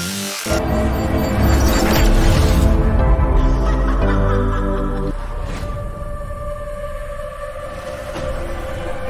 Música